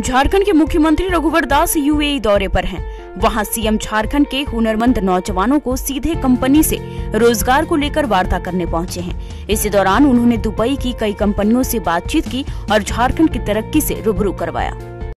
झारखंड के मुख्यमंत्री रघुवर दास यूएई दौरे पर हैं। वहाँ सीएम झारखंड के हुनरमंद नौजवानों को सीधे कंपनी से रोज़गार को लेकर वार्ता करने पहुँचे हैं इसी दौरान उन्होंने दुबई की कई कंपनियों से बातचीत की और झारखंड की तरक्की से रूबरू करवाया